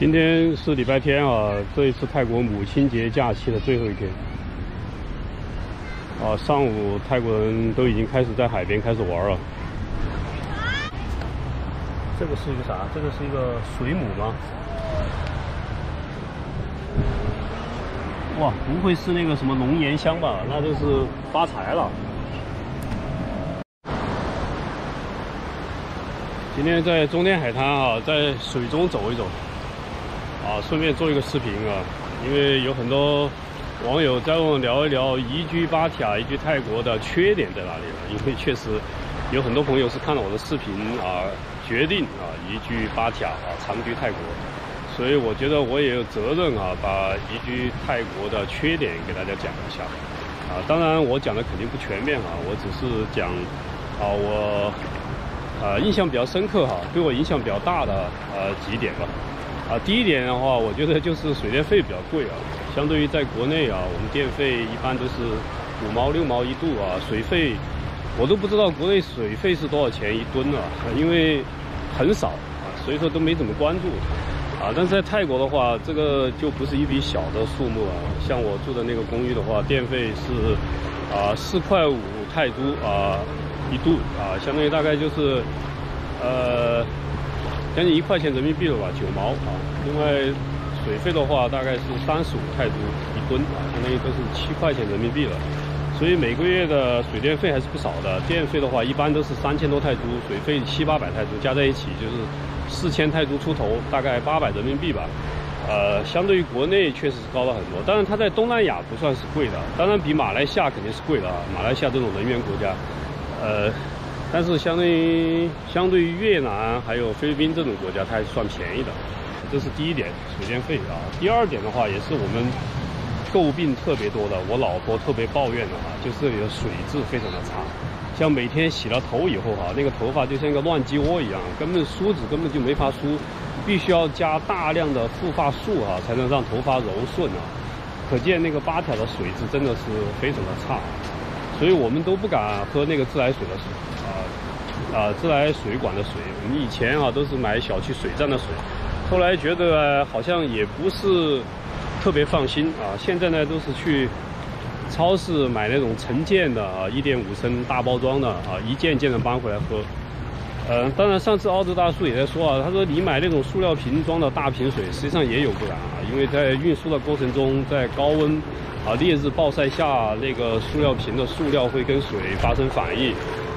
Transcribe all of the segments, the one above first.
今天是礼拜天啊，这一次泰国母亲节假期的最后一天。啊，上午泰国人都已经开始在海边开始玩了。这个是一个啥？这个是一个水母吗？哇，不会是那个什么龙涎香吧？那就是发财了。今天在中天海滩啊，在水中走一走。啊，顺便做一个视频啊，因为有很多网友在问我聊一聊移居巴提雅、移居泰国的缺点在哪里了。因为确实有很多朋友是看了我的视频啊，决定啊移居巴提雅啊，长居泰国。所以我觉得我也有责任啊，把移居泰国的缺点给大家讲一下。啊，当然我讲的肯定不全面啊，我只是讲啊我啊印象比较深刻哈，对我影响比较大的呃几点吧。啊，第一点的话，我觉得就是水电费比较贵啊。相对于在国内啊，我们电费一般都是五毛六毛一度啊，水费我都不知道国内水费是多少钱一吨啊，因为很少啊，所以说都没怎么关注啊。但是在泰国的话，这个就不是一笔小的数目啊。像我住的那个公寓的话，电费是啊四块五泰铢啊一度啊，相当于大概就是呃。将近一块钱人民币了吧，九毛啊。另外，水费的话大概是三十五泰铢一吨啊，相当于都是七块钱人民币了。所以每个月的水电费还是不少的。电费的话一般都是三千多泰铢，水费七八百泰铢，加在一起就是四千泰铢出头，大概八百人民币吧。呃，相对于国内确实是高了很多。当然，它在东南亚不算是贵的，当然比马来西亚肯定是贵的啊。马来西亚这种能源国家，呃。但是相对于相对于越南还有菲律宾这种国家，它还是算便宜的，这是第一点，水电费啊。第二点的话，也是我们诟病特别多的，我老婆特别抱怨的哈，就是这里的水质非常的差，像每天洗了头以后哈，那个头发就像一个乱鸡窝一样，根本梳子根本就没法梳，必须要加大量的护发素啊，才能让头发柔顺啊。可见那个八条的水质真的是非常的差，所以我们都不敢喝那个自来水的水。啊，啊自来水管的水，我们以前啊都是买小区水站的水，后来觉得好像也不是特别放心啊。现在呢都是去超市买那种成件的啊，一点五升大包装的啊，一件件的搬回来喝。呃，当然上次澳洲大叔也在说啊，他说你买那种塑料瓶装的大瓶水，实际上也有污染啊，因为在运输的过程中，在高温啊烈日暴晒下，那个塑料瓶的塑料会跟水发生反应。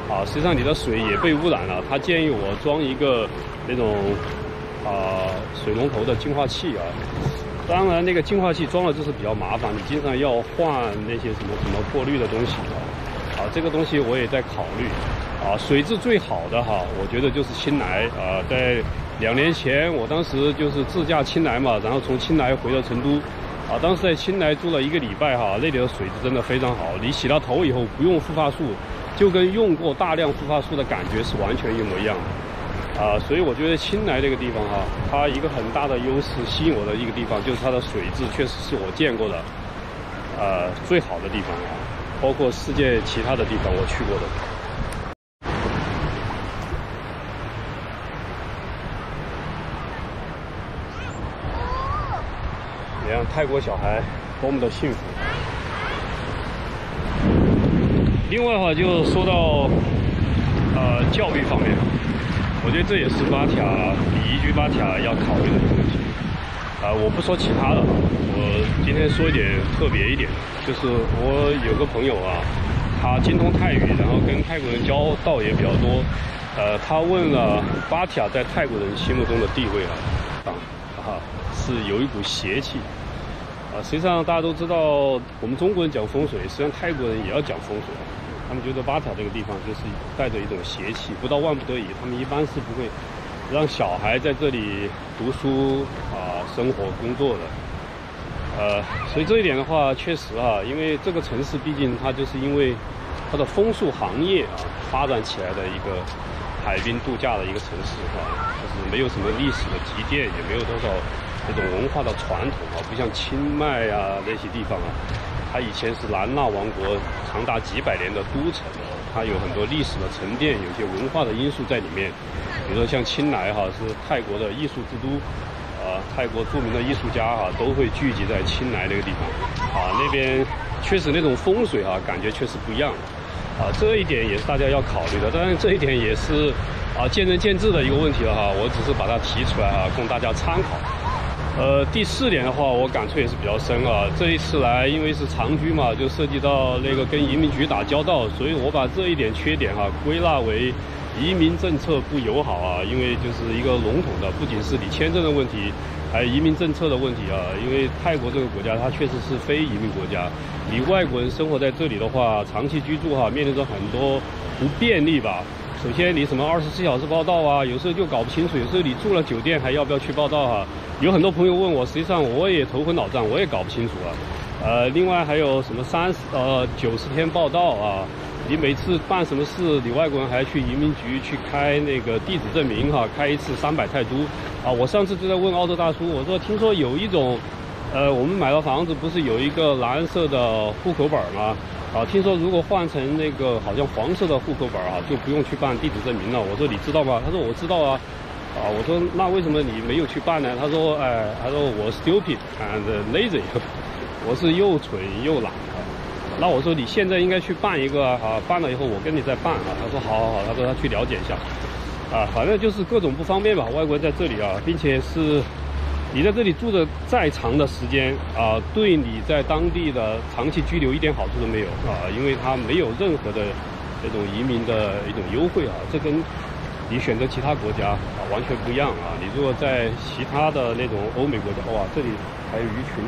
啊，实际上你的水也被污染了。他建议我装一个那种啊水龙头的净化器啊。当然，那个净化器装了就是比较麻烦，你经常要换那些什么什么过滤的东西啊。啊，这个东西我也在考虑。啊，水质最好的哈，我觉得就是青莱啊。在两年前，我当时就是自驾青莱嘛，然后从青莱回到成都。啊，当时在青莱住了一个礼拜哈，那里的水质真的非常好。你洗了头以后不用护发素。就跟用过大量护发素的感觉是完全一模一样的，啊，所以我觉得青莱这个地方哈，它一个很大的优势吸引我的一个地方就是它的水质确实是我见过的，呃，最好的地方啊，包括世界其他的地方我去过的。你看泰国小孩多么的幸福。另外的话，就说到呃教育方面，我觉得这也是巴提雅移居巴提雅要考虑的一个问题。啊，我不说其他的，我今天说一点特别一点，就是我有个朋友啊，他精通泰语，然后跟泰国人交道也比较多。呃，他问了巴提雅在泰国人心目中的地位啊，啊，是有一股邪气。啊，实际上大家都知道，我们中国人讲风水，实际上泰国人也要讲风水。他们觉得巴塔这个地方就是带着一种邪气，不到万不得已，他们一般是不会让小孩在这里读书啊、生活、工作的。呃，所以这一点的话，确实啊，因为这个城市毕竟它就是因为它的枫树行业啊发展起来的一个海滨度假的一个城市啊，就是没有什么历史的积淀，也没有多少这种文化的传统啊，不像清迈啊那些地方啊。它以前是南纳王国长达几百年的都城，它有很多历史的沉淀，有些文化的因素在里面。比如说像青莱哈是泰国的艺术之都，啊，泰国著名的艺术家哈都会聚集在清莱那个地方，啊，那边确实那种风水哈感觉确实不一样，啊，这一点也是大家要考虑的，当然这一点也是啊见仁见智的一个问题了哈，我只是把它提出来啊，供大家参考。呃，第四点的话，我感触也是比较深啊。这一次来，因为是长居嘛，就涉及到那个跟移民局打交道，所以我把这一点缺点哈归纳为移民政策不友好啊。因为就是一个笼统的，不仅是你签证的问题，还有移民政策的问题啊。因为泰国这个国家，它确实是非移民国家，你外国人生活在这里的话，长期居住哈，面临着很多不便利吧。首先，你什么二十四小时报到啊？有时候就搞不清楚。有时候你住了酒店，还要不要去报到哈？有很多朋友问我，实际上我也头昏脑胀，我也搞不清楚啊。呃，另外还有什么三十呃九十天报到啊？你每次办什么事，你外国人还要去移民局去开那个地址证明哈？开一次三百泰铢啊！我上次就在问澳洲大叔，我说听说有一种，呃，我们买了房子不是有一个蓝色的户口本吗？啊，听说如果换成那个好像黄色的户口本啊，就不用去办地址证明了。我说你知道吗？他说我知道啊。啊，我说那为什么你没有去办呢？他说，哎，他说我 stupid and lazy，我是又蠢又懒啊。那我说你现在应该去办一个啊，办了以后我跟你再办啊。他说好好好，他说他去了解一下。啊，反正就是各种不方便吧。外国人在这里啊，并且是。你在这里住的再长的时间啊，对你在当地的长期居留一点好处都没有啊，因为它没有任何的这种移民的一种优惠啊，这跟你选择其他国家啊完全不一样啊。你如果在其他的那种欧美国家，哇，这里还有鱼群，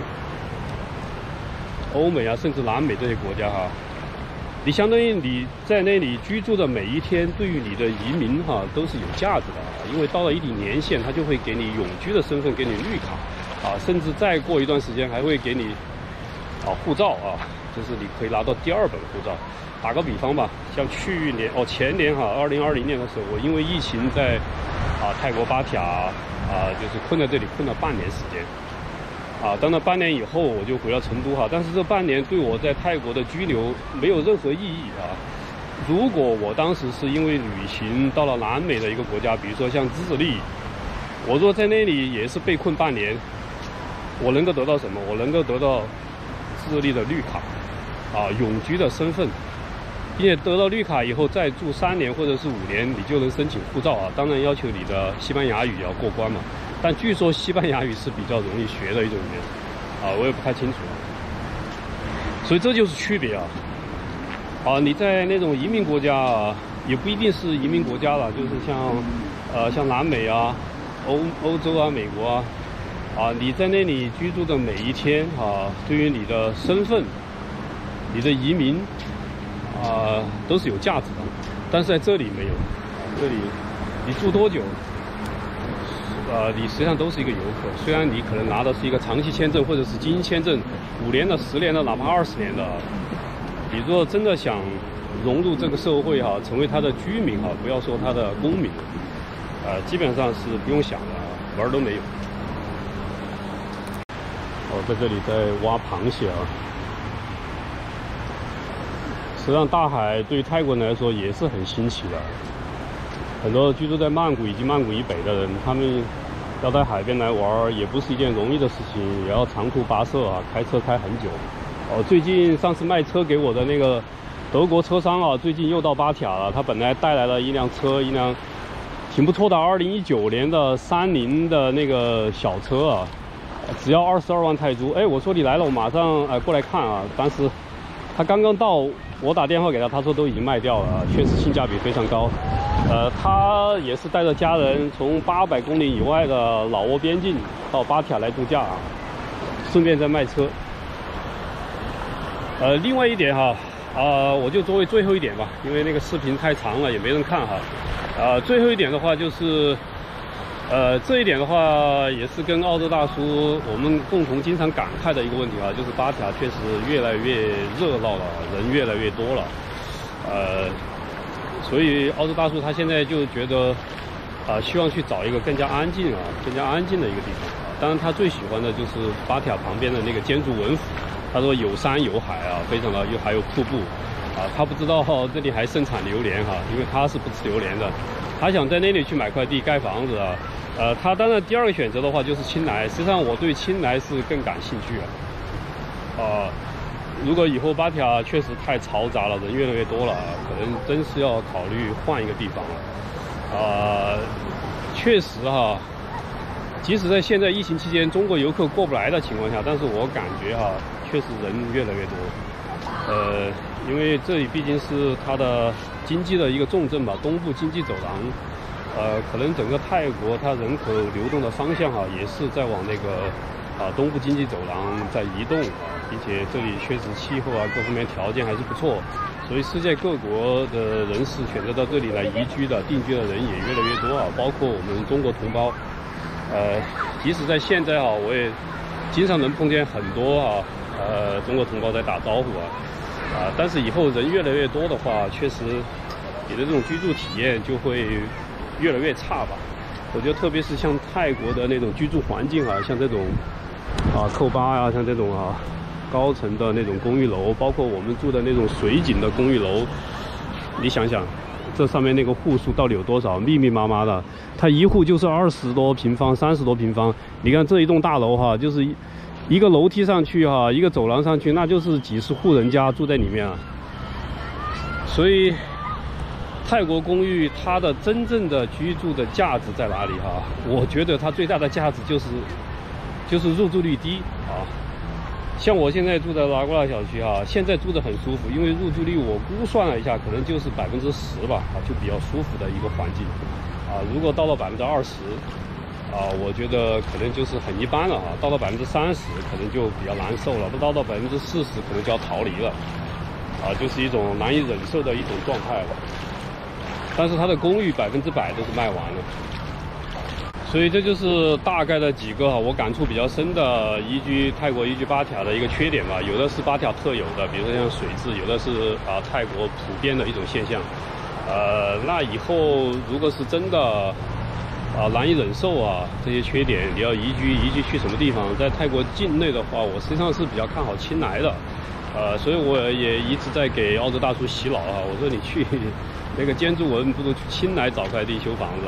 欧美啊，甚至南美这些国家哈。你相当于你在那里居住的每一天，对于你的移民哈都是有价值的啊，因为到了一定年限，他就会给你永居的身份，给你绿卡，啊，甚至再过一段时间还会给你啊护照啊，就是你可以拿到第二本护照。打个比方吧，像去年哦前年哈，二零二零年的时候，我因为疫情在啊泰国芭提雅啊，就是困在这里困了半年时间。啊，当了半年以后，我就回到成都哈。但是这半年对我在泰国的居留没有任何意义啊。如果我当时是因为旅行到了南美的一个国家，比如说像智利，我若在那里也是被困半年，我能够得到什么？我能够得到智利的绿卡，啊，永居的身份，并且得到绿卡以后再住三年或者是五年，你就能申请护照啊。当然要求你的西班牙语要过关嘛。但据说西班牙语是比较容易学的一种语言，啊，我也不太清楚，所以这就是区别啊。啊，你在那种移民国家啊，也不一定是移民国家了，就是像，呃，像南美啊、欧欧洲啊、美国啊，啊，你在那里居住的每一天啊，对于你的身份、你的移民啊，都是有价值的。但是在这里没有，这里你住多久？呃，你实际上都是一个游客，虽然你可能拿的是一个长期签证或者是精英签证，五年的、十年的，哪怕二十年的，你若真的想融入这个社会哈，成为他的居民哈，不要说他的公民，呃，基本上是不用想的，门都没有。我在这里在挖螃蟹啊，实际上大海对泰国人来说也是很新奇的。很多居住在曼谷以及曼谷以北的人，他们要在海边来玩，也不是一件容易的事情，也要长途跋涉啊，开车开很久。哦，最近上次卖车给我的那个德国车商啊，最近又到巴提雅了。他本来带来了一辆车，一辆挺不错的2019年的三菱的那个小车啊，只要二十二万泰铢。哎，我说你来了，我马上哎过来看啊。当时他刚刚到，我打电话给他，他说都已经卖掉了，确实性价比非常高。呃，他也是带着家人从八百公里以外的老挝边境到芭提雅来度假啊，顺便在卖车。呃，另外一点哈，啊，我就作为最后一点吧，因为那个视频太长了，也没人看哈。啊，最后一点的话就是，呃，这一点的话也是跟澳洲大叔我们共同经常感慨的一个问题啊，就是巴提雅确实越来越热闹了，人越来越多了，呃。所以澳洲大叔他现在就觉得，啊，希望去找一个更加安静啊、更加安静的一个地方。当然，他最喜欢的就是芭提雅旁边的那个尖竹文府。他说有山有海啊，非常的又还有瀑布，啊，他不知道这里还盛产榴莲哈，因为他是不吃榴莲的。他想在那里去买块地盖房子啊，呃，他当然第二个选择的话就是青莱，实际上我对青莱是更感兴趣啊。啊，如果以后芭提雅确实太嘈杂了，人越来越多了，可能真是要考虑换一个地方了。啊，确实哈，即使在现在疫情期间，中国游客过不来的情况下，但是我感觉哈，确实人越来越多。呃，因为这里毕竟是它的经济的一个重镇吧，东部经济走廊。呃，可能整个泰国它人口流动的方向哈，也是在往那个啊东部经济走廊在移动，并且这里确实气候啊各方面条件还是不错，所以世界各国的人士选择到这里来移居的、定居的人也越来越多啊，包括我们中国同胞。呃，即使在现在啊，我也经常能碰见很多啊呃中国同胞在打招呼啊啊，但是以后人越来越多的话，确实你的这种居住体验就会。越来越差吧，我觉得特别是像泰国的那种居住环境啊，像这种啊扣八呀，像这种啊高层的那种公寓楼，包括我们住的那种水景的公寓楼，你想想，这上面那个户数到底有多少？密密麻麻的，它一户就是二十多平方、三十多平方。你看这一栋大楼哈，就是一一个楼梯上去哈，一个走廊上去，那就是几十户人家住在里面啊，所以。泰国公寓它的真正的居住的价值在哪里哈？我觉得它最大的价值就是就是入住率低啊。像我现在住的拉瓜拉小区啊，现在住的很舒服，因为入住率我估算了一下，可能就是百分之十吧啊，就比较舒服的一个环境啊。如果到了百分之二十啊，我觉得可能就是很一般了啊。到了百分之三十，可能就比较难受了；，不到到百分之四十，可能就要逃离了啊，就是一种难以忍受的一种状态了。但是它的公寓百分之百都是卖完了，所以这就是大概的几个我感触比较深的宜居泰国宜居八条的一个缺点吧。有的是八条特有的，比如说像水质；有的是啊泰国普遍的一种现象。呃，那以后如果是真的啊难以忍受啊这些缺点，你要移居移居去什么地方？在泰国境内的话，我实际上是比较看好青莱的。呃，所以我也一直在给澳洲大叔洗脑啊，我说你去。那个建筑文不如去青莱找块地修房子。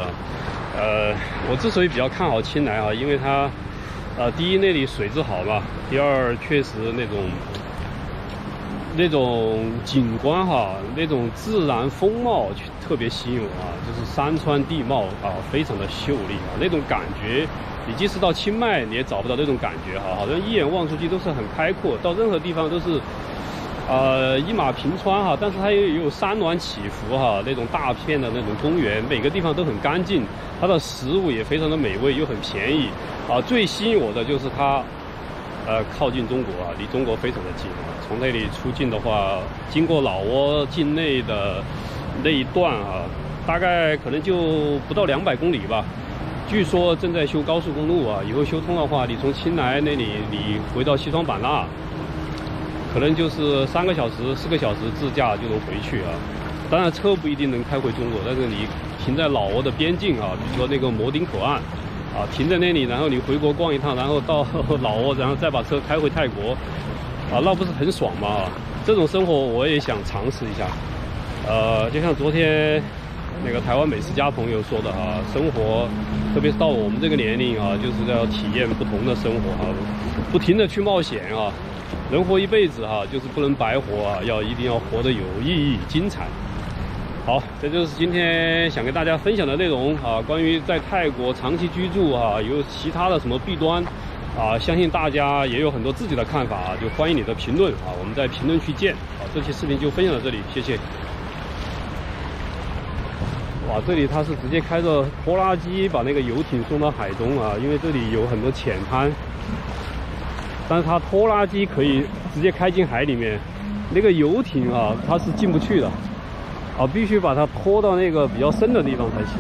呃，我之所以比较看好青莱啊，因为它，呃，第一那里水质好嘛，第二确实那种那种景观哈，那种自然风貌特别吸引我啊，就是山川地貌啊，非常的秀丽啊，那种感觉，你即使到清迈你也找不到那种感觉哈，好像一眼望出去都是很开阔，到任何地方都是。呃，一马平川哈，但是它也有山峦起伏哈，那种大片的那种公园，每个地方都很干净，它的食物也非常的美味，又很便宜啊。最吸引我的就是它，呃，靠近中国啊，离中国非常的近。从那里出境的话，经过老挝境内的那一段啊，大概可能就不到两百公里吧。据说正在修高速公路啊，以后修通的话，你从青莱那里你回到西双版纳。可能就是三个小时、四个小时自驾就能回去啊。当然车不一定能开回中国，但是你停在老挝的边境啊，比如说那个摩丁口岸啊，停在那里，然后你回国逛一趟，然后到老挝，然后再把车开回泰国啊，那不是很爽吗？这种生活我也想尝试一下。呃，就像昨天那个台湾美食家朋友说的啊，生活特别是到我们这个年龄啊，就是要体验不同的生活啊，不停的去冒险啊。人活一辈子哈，就是不能白活啊，要一定要活得有意义、精彩。好，这就是今天想跟大家分享的内容啊。关于在泰国长期居住啊，有其他的什么弊端啊？相信大家也有很多自己的看法啊，就欢迎你的评论啊。我们在评论区见啊。这期视频就分享到这里，谢谢。哇，这里他是直接开着拖拉机把那个游艇送到海中啊，因为这里有很多浅滩。但是它拖拉机可以直接开进海里面，那个游艇啊，它是进不去的，啊，必须把它拖到那个比较深的地方才行。